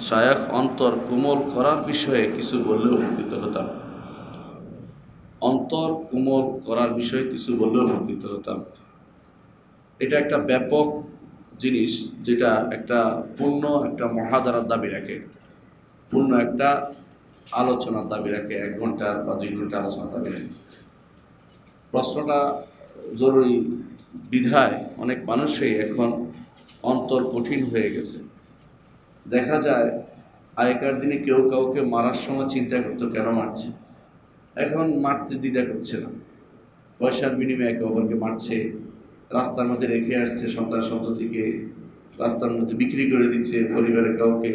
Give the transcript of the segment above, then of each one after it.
শায়ক অন্তর কোমল করার বিষয়ে কিছু বললে উপকৃত হতাম। অন্তর কোমল করার বিষয়ে কিছু বললে উপকৃত হতাম। এটা একটা ব্যাপক জিনিস যেটা একটা পূর্ণ একটা মহাদারার দাবি রাখে। পূর্ণ একটা আলোচনার দাবি রাখে, এক ঘণ্টার বা দুই ঘণ্টার আলোচনার দাবি রাখে। প্রশ্নটা জরুরি বিধায় অনেক মানুষই এখন অন্তর কঠিন হয়ে গেছে। দেখা যায়, আগেকার দিনে কেউ কাউকে মারার সময় চিন্তা করতো, কেন মারছে? এখন মারতে দ্বিধা করছে না। পয়সার বিনিময়ে একে অপরকে মারছে, রাস্তার মধ্যে রেখে আসছে সন্তান সন্ততিকে, রাস্তার মধ্যে বিক্রি করে দিচ্ছে পরিবারের কাউকে।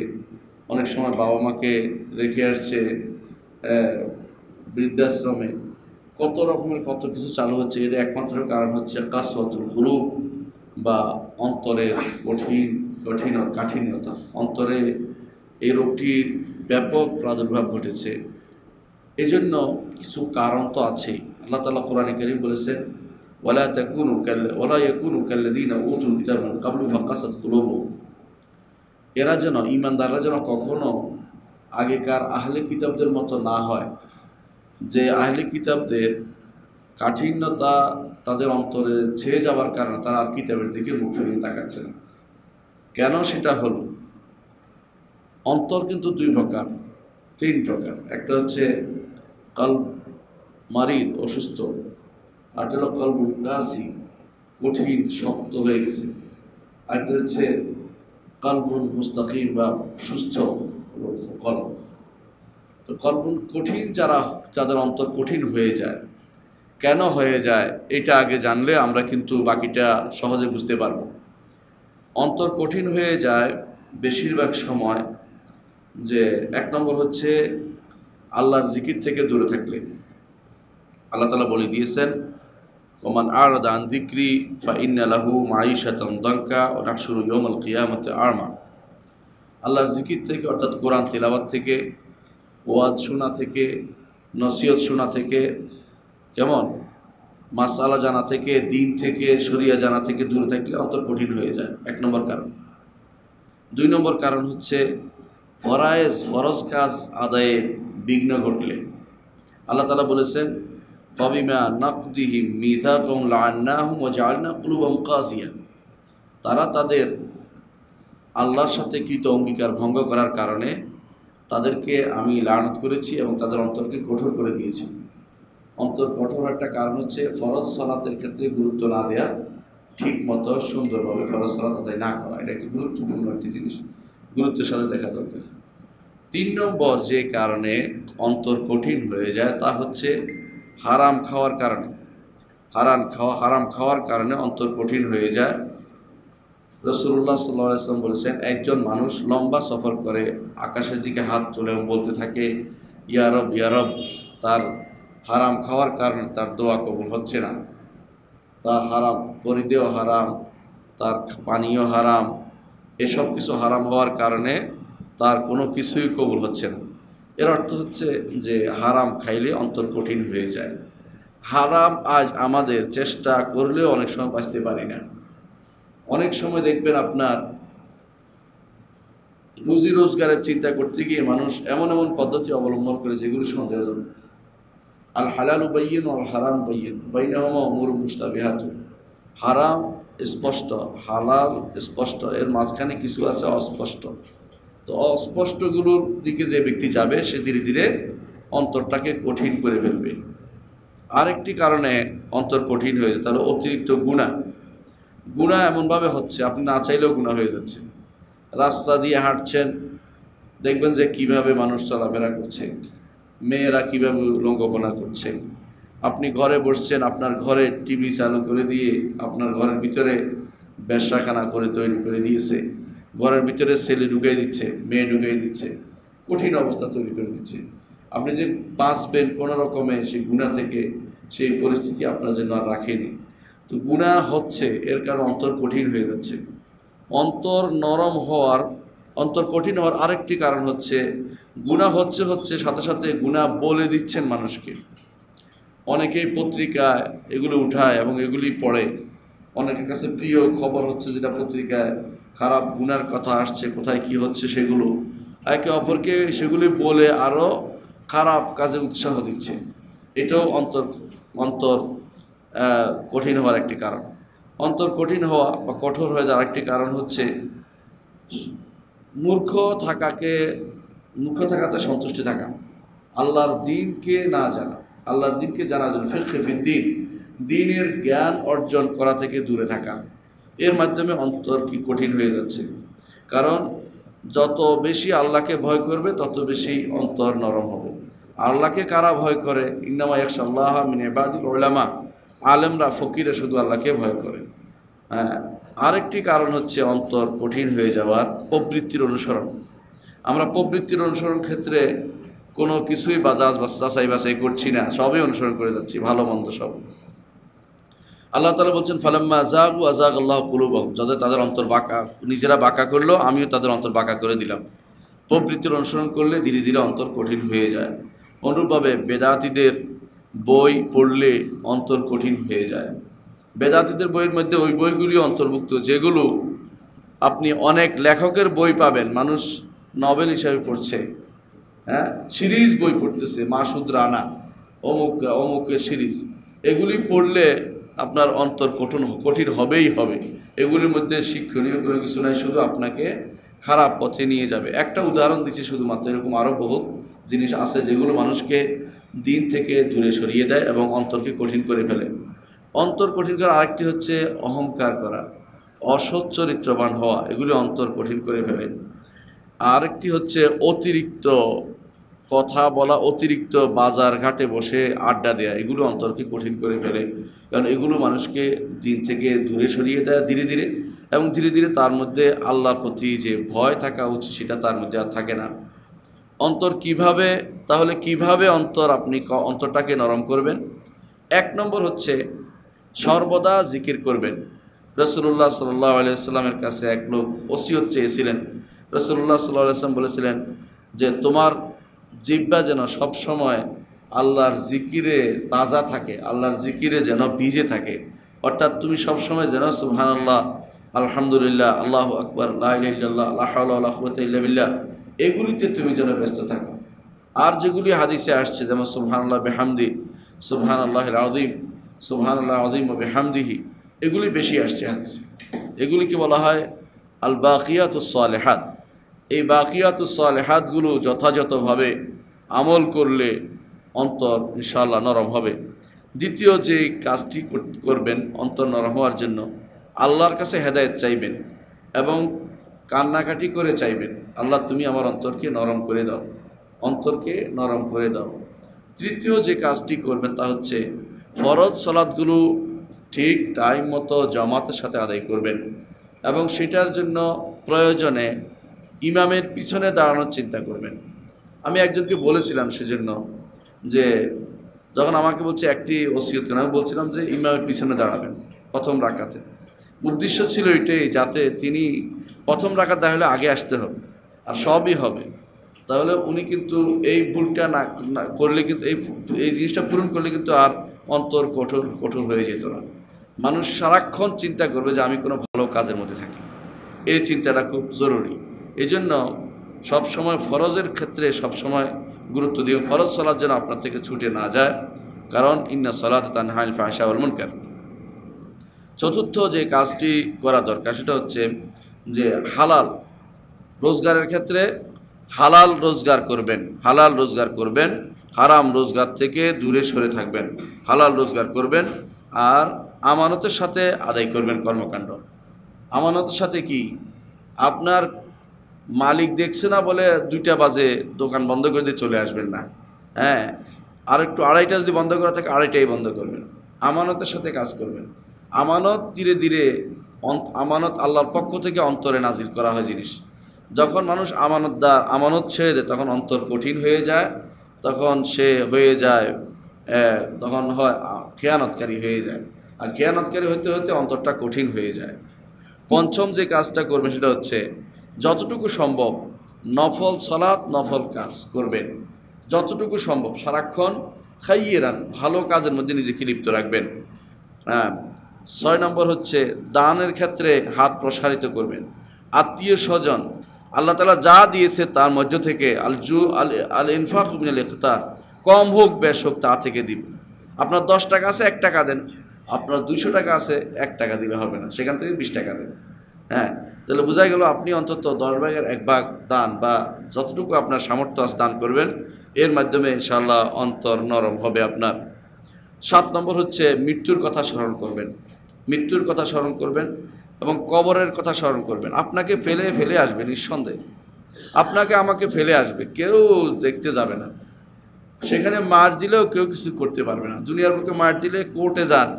অনেক সময় বাবা মাকে রেখে আসছে বৃদ্ধাশ্রমে। কত রকমের কত কিছু চালু হচ্ছে, এর একমাত্র কারণ হচ্ছে কাসওয়াতুল হুরুব বা অন্তরের কঠিন কঠিন, কাঠিন্যতা। অন্তরে এই রোগটির ব্যাপক প্রাদুর্ভাব ঘটেছে। এজন্য কিছু কারণ তো আছেই। আল্লাহ তালা কোরআনে করিম বলেছেন ওলা তাকুনু ওলা ইয়াকুনু কাল্লাযীনা উতুল কিতাব ক্বাবলু ফাকাসাত কুলুবুহুম। এরা যেন ইমানদাররা যেন কখনো আগেকার আহলে কিতাবদের মতো না হয়, যে আহলে কিতাবদের কাঠিন্যতা তাদের অন্তরে ছেয়ে যাওয়ার কারণে তারা আর কিতাবের দিকে মুখ ফিরিয়ে তাকাচ্ছে না। কেন সেটা হলো? অন্তর কিন্তু দুই প্রকার, তিন প্রকার। একটা হচ্ছে কাল মারিদ অসুস্থ, আর হলো কলবুল কাসি কঠিন, শক্ত হয়ে গেছে। আরেকটা হচ্ছে কলবুল মুস্তাকিম বা সুস্থ কলব তো কলবুল কঠিন যারা, যাদের অন্তর কঠিন হয়ে যায়, কেন হয়ে যায়, এটা আগে জানলে আমরা কিন্তু বাকিটা সহজে বুঝতে পারব। অন্তর কঠিন হয়ে যায় বেশিরভাগ সময় যে এক নম্বর হচ্ছে আল্লাহর জিকির থেকে দূরে থাকলে। আল্লাহ তালা বলে দিয়েছেন, ওমান আর দান দিক্রি ফা ইন্নালাহু মাইশাতন দঙ্কা ও নাকসুরু ইয়মল কিয়ামতে আরমা। আল্লাহর জিকির থেকে, অর্থাৎ কোরআন তেলাওয়াত থেকে, ওয়াজ শোনা থেকে, নসিহত শোনা থেকে, কেমন? মাসালা জানা থেকে, দিন থেকে, শরিয়া জানা থেকে দূরে থাকলে অন্তর কঠিন হয়ে যায়। এক নম্বর কারণ। দুই নম্বর কারণ হচ্ছে, ফরায়েজ, ফরজ কাজ আদায়ে বিঘ্ন ঘটলে। আল্লাহ তালা বলেছেন, ফবিমা নকদিহিম মিথা কম লান্নাহুম ও জালনা কুলুবম কাজিয়া। তারা তাদের আল্লাহর সাথে কৃত অঙ্গীকার ভঙ্গ করার কারণে তাদেরকে আমি লানত করেছি এবং তাদের অন্তরকে কঠোর করে দিয়েছি। অন্তর কঠোর একটা কারণ হচ্ছে ফরজ সালাতের ক্ষেত্রে গুরুত্ব না দেওয়া ঠিক মতো সুন্দরভাবে ফরজ সালাত আদায় না করা। এটা একটি গুরুত্বপূর্ণ একটি জিনিস। গুরুত্বের সাথে দেখা দরকার। তিন নম্বর যে কারণে অন্তর কঠিন হয়ে যায় তা হচ্ছে হারাম খাওয়ার কারণে। হারাম খাওয়া, হারাম খাওয়ার কারণে অন্তর কঠিন হয়ে যায়। রসুল্লাহ সাল্লাম বলেছেন, একজন মানুষ লম্বা সফর করে, আকাশের দিকে হাত তুলে বলতে থাকে ইয়ারব ইয়ারব তার হারাম খাওয়ার কারণে তার দোয়া কবুল হচ্ছে না। তার হারাম পরিদেয় হারাম, তার পানীয় হারাম, এসব কিছু হারাম হওয়ার কারণে তার কোনো কিছুই কবুল হচ্ছে না। এর অর্থ হচ্ছে যে হারাম খাইলে অন্তর কঠিন হয়ে যায়। হারাম আজ আমাদের চেষ্টা করলেও অনেক সময় বাঁচতে পারি না। অনেক সময় দেখবেন আপনার রুজি রোজগারের চিন্তা করতে গিয়ে মানুষ এমন এমন পদ্ধতি অবলম্বন করে যেগুলো সন্দেহজনক। আল হালাল উবাইন আল হারাম বাইন বাইনাহমা অমর মুস্তাবিহাত হারাম, স্পষ্ট, হালাল, স্পষ্ট, এর মাঝখানে কিছু আছে অস্পষ্ট। তো অস্পষ্টগুলোর দিকে যে ব্যক্তি যাবে, সে ধীরে ধীরে অন্তরটাকে কঠিন করে ফেলবে। আরেকটি কারণে অন্তর কঠিন হয়ে যায়, তাহলে অতিরিক্ত গুণা গুণা এমনভাবে হচ্ছে, আপনি না চাইলেও গুণা হয়ে যাচ্ছে। রাস্তা দিয়ে হাঁটছেন, দেখবেন যে কীভাবে মানুষ চলাফেরা করছে। মেয়েরা কীভাবে লঙ্গপনা করছে? আপনি ঘরে বসছেন, আপনার ঘরে টিভি চালু করে দিয়ে আপনার ঘরের ভিতরে ব্যবসাখানা করে তৈরি করে দিয়েছে। ঘরের ভিতরে ছেলে ঢুকিয়ে দিচ্ছে, মেয়ে ঢুকিয়ে দিচ্ছে, কঠিন অবস্থা তৈরি করে দিচ্ছে। আপনি যে বাঁচবেন কোনো রকমে সেই গুণা থেকে, সেই পরিস্থিতি আপনার জন্য আর রাখেনি। তো গুণা হচ্ছে, এর কারণ অন্তর কঠিন হয়ে যাচ্ছে। অন্তর নরম হওয়ার অন্তর কঠিন হওয়ার আরেকটি কারণ হচ্ছে গুণা হচ্ছে হচ্ছে সাথে সাথে গুণা বলে দিচ্ছেন মানুষকে। অনেকেই পত্রিকায় এগুলো উঠায় এবং এগুলি পড়ে। অনেকের কাছে প্রিয় খবর হচ্ছে যেটা পত্রিকায় খারাপ গুনার কথা আসছে, কোথায় কি হচ্ছে সেগুলো। একে অপরকে সেগুলি বলে আরও খারাপ কাজে উৎসাহ দিচ্ছে। এটাও অন্তর অন্তর কঠিন হওয়ার একটি কারণ। অন্তর কঠিন হওয়া বা কঠোর হয়ে যাওয়ার একটি কারণ হচ্ছে মূর্খ থাকাকে, মূর্খ থাকাতে সন্তুষ্টি থাকা। আল্লাহর দিনকে না জানা। আল্লাহর দিনকে জানার জন্য ফিরকে দিন। দিনের জ্ঞান অর্জন করা থেকে দূরে থাকা। এর মাধ্যমে অন্তর কি কঠিন হয়ে যাচ্ছে। কারণ যত বেশি আল্লাহকে ভয় করবে, তত বেশি অন্তর নরম হবে। আল্লাহকে কারা ভয় করে? ইন্নামা একশাল্লাহ মিন এবাদি ওলামা আলেমরা, ফকিরে শুধু আল্লাহকে ভয় করে। হ্যাঁ? আরেকটি কারণ হচ্ছে অন্তর কঠিন হয়ে যাওয়ার প্রবৃত্তির অনুসরণ। আমরা প্রবৃত্তির অনুসরণ ক্ষেত্রে কোনো কিছুই বাজাজ বা যাচাই বাছাই করছি না, সবই অনুসরণ করে যাচ্ছি, ভালো মন্দ সব। আল্লাহ তালা বলছেন, ফালাম্মা আজাগু আজাগ আল্লাহ কুলুবাহম। যাদের তাদের অন্তর বাঁকা, নিজেরা বাঁকা করল, আমিও তাদের অন্তর বাঁকা করে দিলাম। প্রবৃত্তির অনুসরণ করলে ধীরে ধীরে অন্তর কঠিন হয়ে যায়। অনুরূপভাবে বেদাতিদের বই পড়লে অন্তর কঠিন হয়ে যায়। বেদাতিদের বইয়ের মধ্যে ওই বইগুলি অন্তর্ভুক্ত, যেগুলো আপনি অনেক লেখকের বই পাবেন, মানুষ নভেল হিসাবে পড়ছে। হ্যাঁ? সিরিজ বই পড়তেছে, মাসুদ রানা, অমুক, অমুকের সিরিজ। এগুলি পড়লে আপনার অন্তর কঠিন কঠিন হবেই হবে। এগুলির মধ্যে শিক্ষণীয় কোনো কিছু নাই, শুধু আপনাকে খারাপ পথে নিয়ে যাবে। একটা উদাহরণ দিচ্ছি শুধুমাত্র, এরকম আরও বহুত জিনিস আছে যেগুলো মানুষকে দিন থেকে দূরে সরিয়ে দেয় এবং অন্তরকে কঠিন করে ফেলে। অন্তর কঠিন করা, আরেকটি হচ্ছে অহংকার করা, অসচ্চরিত্রবান হওয়া, এগুলি অন্তর কঠিন করে ফেলে। আরেকটি হচ্ছে অতিরিক্ত কথা বলা, অতিরিক্ত বাজার ঘাটে বসে আড্ডা দেয়া, এগুলো অন্তরকে কঠিন করে ফেলে। কারণ এগুলো মানুষকে দিন থেকে দূরে সরিয়ে দেয় ধীরে ধীরে এবং ধীরে ধীরে তার মধ্যে আল্লাহর প্রতি যে ভয় থাকা উচিত, সেটা তার মধ্যে আর থাকে না। অন্তর কীভাবে, তাহলে কীভাবে অন্তর আপনি অন্তরটাকে নরম করবেন? এক নম্বর হচ্ছে সর্বদা জিকির করবেন। রসুল্লাহ সাল্লাহ আলিয়াল্লামের কাছে এক লোক ওসিয়ত চেয়েছিলেন। রসুল্লাহ সাল্লাহ আসলাম বলেছিলেন যে, তোমার জিব্বা যেন সবসময় আল্লাহর জিকিরে তাজা থাকে, আল্লাহর জিকিরে যেন ভিজে থাকে। অর্থাৎ তুমি সবসময় যেন সুবহান আল্লাহ আলহামদুলিল্লাহ, আল্লাহ আকবর আল্লাহ এগুলিতে তুমি যেন ব্যস্ত থাকো। আর যেগুলি হাদিসে আসছে, যেমন সুবহান আল্লাহ বেহামদি সুবহান আল্লাহ আদিম সুবহান আল্লাহ আদিম বেহামদিহি। এগুলি বেশি আসছে হাদিসে। এগুলিকে বলা হয় আল বাকিয়াত সালেহাত। এই বাকিয়াত সালেহাতগুলো যথাযথভাবে আমল করলে অন্তর ইনশাআল্লাহ নরম হবে। দ্বিতীয় যে কাজটি কর- করবেন অন্তর নরম হওয়ার জন্য আল্লাহর কাছে হেদায়েত চাইবেন এবং কান্নাকাটি করে চাইবেন, আল্লাহ, তুমি আমার অন্তরকে নরম করে দাও। অন্তরকে নরম করে দাও। তৃতীয় যে কাজটি করবেন তা হচ্ছে ফরজ সলাদগুলো ঠিক টাইম মতো জামাতের সাথে আদায় করবেন এবং সেটার জন্য প্রয়োজনে ইমামের পিছনে দাঁড়ানোর চিন্তা করবেন। আমি একজনকে বলেছিলাম সেজন্য যে, যখন আমাকে বলছে একটি ওসিয়ত করেন আমি বলছিলাম যে ইমামের পিছনে দাঁড়াবেন প্রথম রাখাতে উদ্দেশ্য ছিল এটাই যাতে তিনি প্রথম রাকাত তাহলে আগে আসতে হবে, আর সবই হবে। তাহলে উনি কিন্তু এই ভুলটা না করলে কিন্তু এই এই জিনিসটা পূরণ করলে কিন্তু আর অন্তর কঠোর কঠোর হয়ে যেত না। মানুষ সারাক্ষণ চিন্তা করবে যে আমি কোনো ভালো কাজের মধ্যে থাকি। এই চিন্তাটা খুব জরুরি। এই জন্য সবসময় ফরজের ক্ষেত্রে সবসময় গুরুত্ব দিয়ে ফরজ সলাদ যেন আপনার থেকে ছুটে না যায়। কারণ ইন্না সলাত ফাহসা ওয়াল মুনকার। চতুর্থ যে কাজটি করা দরকার সেটা হচ্ছে যে হালাল রোজগারের ক্ষেত্রে হালাল রোজগার করবেন। হালাল রোজগার করবেন। হারাম রোজগার থেকে দূরে সরে থাকবেন, হালাল রোজগার করবেন, আর আমানতের সাথে আদায় করবেন কর্মকাণ্ড। আমানতের সাথে কি? আপনার মালিক দেখছে না বলে দুইটা বাজে দোকান বন্ধ করে দিয়ে চলে আসবেন না। হ্যাঁ আর একটু আড়াইটা যদি বন্ধ করা থাকে, আড়াইটাই বন্ধ করবেন। আমানতের সাথে কাজ করবেন। আমানত ধীরে ধীরে আমানত আল্লাহর পক্ষ থেকে অন্তরে নাজির করা হয় জিনিস। যখন মানুষ আমানতদার, আমানত ছেড়ে দেয়, তখন অন্তর কঠিন হয়ে যায়। তখন সে হয়ে যায় তখন হয় খেয়ানতকারী হয়ে যায়। আর খেয়ানতকারী হতে হতে অন্তরটা কঠিন হয়ে যায়। পঞ্চম যে কাজটা করবেন সেটা হচ্ছে, যতটুকু সম্ভব নফল সলাৎ, নফল কাজ করবেন। যতটুকু সম্ভব, সারাক্ষণ খাইয়ে রান ভালো কাজের মধ্যে নিজেকে লিপ্ত রাখবেন। হ্যাঁ ছয় নম্বর হচ্ছে, দানের ক্ষেত্রে হাত প্রসারিত করবেন। আত্মীয় স্বজন আল্লাহ তালা যা দিয়েছে তার মধ্য থেকে আল জু, আল আল ইনফাক মিনাল ইফতার কম হোক, বেশ হোক, তা থেকে দিব। আপনার দশ টাকা আছে, এক টাকা দেন। আপনার দুইশো টাকা আছে, এক টাকা দিলে হবে না। সেখান থেকে বিশ টাকা দেন। হ্যাঁ তাহলে বোঝা গেল আপনি অন্তত দশ ভাগের এক ভাগ দান বা যতটুকু আপনার সামর্থ্য আছে দান করবেন। এর মাধ্যমে ইনশাল্লাহ অন্তর নরম হবে আপনার। সাত নম্বর হচ্ছে মৃত্যুর কথা স্মরণ করবেন। মৃত্যুর কথা স্মরণ করবেন। এবং কবরের কথা স্মরণ করবেন। আপনাকে ফেলে ফেলে আসবে নিঃসন্দেহে। আপনাকে আমাকে ফেলে আসবে, কেউ দেখতে যাবে না। সেখানে মার দিলেও কেউ কিছু করতে পারবে না। দুনিয়ার বুকে মার দিলে কোর্টে যান,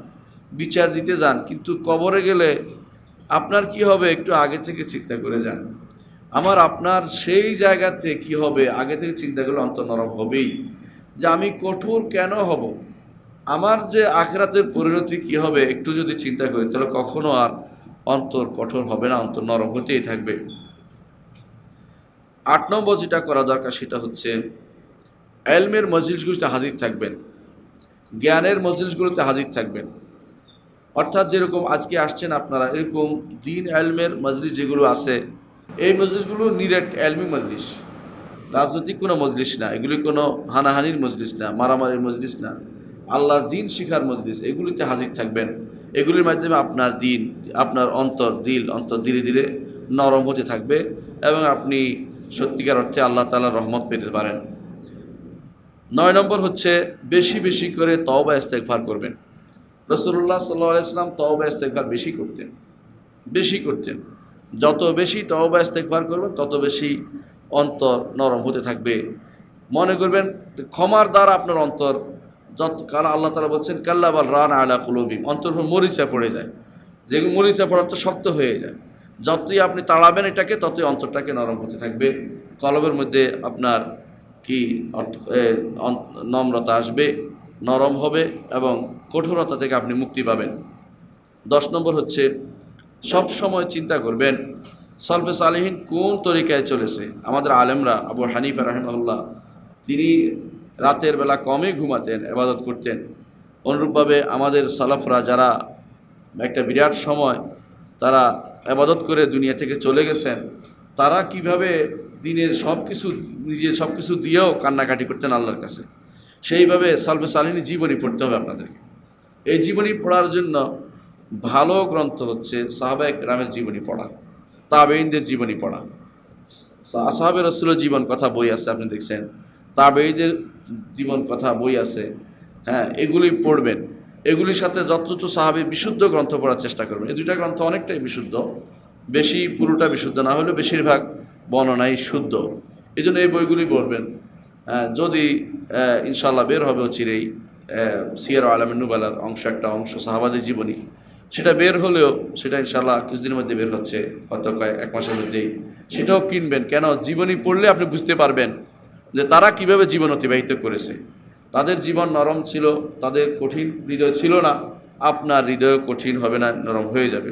বিচার দিতে যান, কিন্তু কবরে গেলে আপনার কি হবে একটু আগে থেকে চিন্তা করে যান। আমার, আপনার সেই জায়গাতে কি হবে আগে থেকে চিন্তা করলে অন্তর নরম হবেই। যে আমি কঠোর কেন হব? আমার যে আখরাতের পরিণতি কি হবে একটু যদি চিন্তা করি, তাহলে কখনো আর অন্তর কঠোর হবে না, অন্তর নরম হতেই থাকবে। আট নম্বর যেটা করা দরকার সেটা হচ্ছে, এলমের মজলিসগুলোতে হাজির থাকবেন, জ্ঞানের মজলিসগুলোতে হাজির থাকবেন। অর্থাৎ যেরকম আজকে আসছেন আপনারা, এরকম দিন এলমের মজলিস যেগুলো আছে, এই মজলিসগুলো নিরেট এলমি মজলিস। রাজনৈতিক কোনো মজলিস না, এগুলি কোনো হানাহানির মজলিস না, মারামারির মজলিস না। আল্লাহর দিন শিখার মজলিস, এগুলিতে হাজির থাকবেন। এগুলির মাধ্যমে আপনার দিন, আপনার অন্তর, দিল, অন্তর ধীরে ধীরে নরম হতে থাকবে এবং আপনি সত্যিকার অর্থে আল্লাহ তালার রহমত পেতে পারেন। নয় নম্বর হচ্ছে বেশি বেশি করে তওবা ইস্তেকভার করবেন। রসুল্লাহ সাল্লাহ ইসলাম তওবা ইস্তেকভার বেশি করতেন বেশি করতেন। যত বেশি তওবা ইস্তেকভার করবেন, তত বেশি অন্তর নরম হতে থাকবে। মনে করবেন, ক্ষমার দ্বারা আপনার অন্তর যত কারণ আল্লাহ তালা বলছেন, কাল্লা কাল্লাবাল রান আলা কুলবিম অন্তর মরিচা পড়ে যায়। যেগুলো মরিচা পড়ার তো শক্ত হয়ে যায়। যতই আপনি তাড়াবেন এটাকে, ততই অন্তরটাকে নরম হতে থাকবে। কলবের মধ্যে আপনার কি নম্রতা আসবে, নরম হবে এবং কঠোরতা থেকে আপনি মুক্তি পাবেন। দশ নম্বর হচ্ছে, সব সময় চিন্তা করবেন, সলফে সালেহীন কোন তরিকায় চলেছে? আমাদের আলেমরা, আবু হানিফা রাহেমাল্লাহ তিনি রাতের বেলা কমই ঘুমাতেন এবাদত করতেন। অনুরূপভাবে আমাদের সালাফরা যারা একটা বিরাট সময় তারা আবাদত করে দুনিয়া থেকে চলে গেছেন, তারা কীভাবে দিনের সব কিছু নিজের সব কিছু দিয়েও কান্নাকাটি করতেন আল্লাহর কাছে? সেইভাবে সালফে সালিনী জীবনী পড়তে হবে আপনাদেরকে। এই জীবনী পড়ার জন্য ভালো গ্রন্থ হচ্ছে সাহাবায়ক রামের জীবনী পড়া তাবেইনদের জীবনী পড়া। সাহাবে রসুলের জীবন কথা বই আছে, আপনি দেখছেন। তাবেইদের জীবন কথা বই আছে হ্যাঁ এগুলি পড়বেন। এগুলির সাথে যতটুকু সাহাবি বিশুদ্ধ গ্রন্থ পড়ার চেষ্টা করবেন। এই দুইটা গ্রন্থ অনেকটাই বিশুদ্ধ, বেশি পুরোটা বিশুদ্ধ না হলেও বেশিরভাগ বর্ণনাই শুদ্ধ। এই জন্য এই বইগুলি পড়বেন। যদি ইনশাল্লাহ বের হবে চিরেই সিয়ার আলমের নুবালার অংশ, একটা অংশ সাহাবাদের জীবনী। সেটা বের হলেও, সেটা ইনশাল্লাহ কিছুদিনের মধ্যে বের হচ্ছে, হয়তো কয়েক, এক মাসের মধ্যেই। সেটাও কিনবেন। কেন? জীবনী পড়লে আপনি বুঝতে পারবেন যে তারা কীভাবে জীবন অতিবাহিত করেছে? তাদের জীবন নরম ছিল, তাদের কঠিন হৃদয় ছিল না, আপনার হৃদয় কঠিন হবে না, নরম হয়ে যাবে।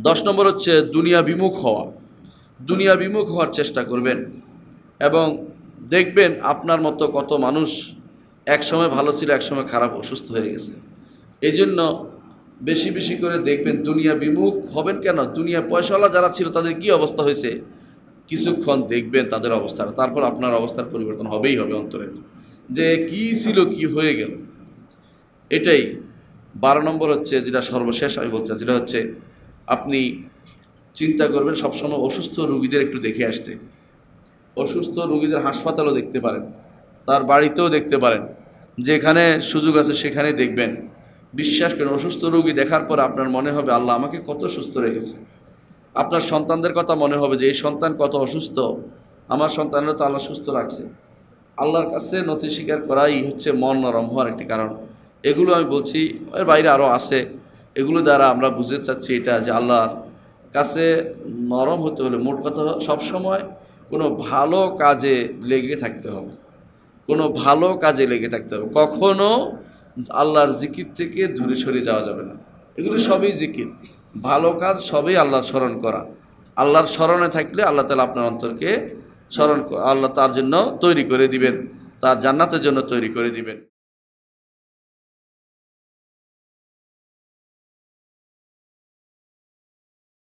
দশ নম্বর হচ্ছে দুনিয়া বিমুখ হওয়া। দুনিয়া বিমুখ হওয়ার চেষ্টা করবেন এবং দেখবেন আপনার মতো কত মানুষ একসময় ভালো ছিল, একসময় খারাপ, অসুস্থ হয়ে গেছে। এই জন্য বেশি বেশি করে দেখবেন দুনিয়া বিমুখ হবেন কেন? দুনিয়া পয়সাওয়ালা যারা ছিল, তাদের কি অবস্থা হয়েছে? কিছুক্ষণ দেখবেন তাদের অবস্থাটা, তারপর আপনার অবস্থার পরিবর্তন হবেই হবে অন্তরে। যে কি ছিল, কি হয়ে গেল? এটাই। বারো নম্বর হচ্ছে যেটা সর্বশেষ আমি বলতে চাচ্ছি যেটা হচ্ছে আপনি চিন্তা করবেন সবসময় অসুস্থ রুগীদের একটু দেখে আসতে। অসুস্থ রুগীদের হাসপাতালও দেখতে পারেন, তার বাড়িতেও দেখতে পারেন, যেখানে সুযোগ আছে সেখানে দেখবেন। বিশ্বাস করেন, অসুস্থ রোগী দেখার পর আপনার মনে হবে, আল্লাহ আমাকে কত সুস্থ রেখেছে। আপনার সন্তানদের কথা মনে হবে যে এই সন্তান কত অসুস্থ। আমার সন্তানেরও তো আল্লাহ সুস্থ রাখছে। আল্লাহর কাছে নথি স্বীকার করাই হচ্ছে মন নরম হওয়ার একটি কারণ। এগুলো আমি বলছি, এর বাইরে আরও আছে। এগুলো দ্বারা আমরা বুঝতে চাচ্ছি এটা যে আল্লাহর কাছে নরম হতে হলে মোট কথা সবসময় কোনো ভালো কাজে লেগে থাকতে হবে। কোনো ভালো কাজে লেগে থাকতে হবে। কখনও আল্লাহর জিকির থেকে দূরে সরে যাওয়া যাবে না। এগুলো সবই জিকির। ভালো কাজ সবই আল্লাহর স্মরণ করা। আল্লাহর স্মরণে থাকলে আল্লাহ তালা আপনার অন্তরকে স্মরণ আল্লাহ তার জন্য তৈরি করে দিবেন, তার জান্নাতের জন্য তৈরি করে দিবেন।